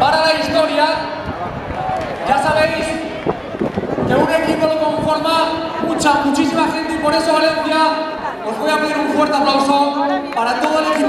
para la historia. Ya sabéis que un equipo lo conforma mucha, muchísima gente y por eso Valencia os voy a pedir un fuerte aplauso para todo el equipo.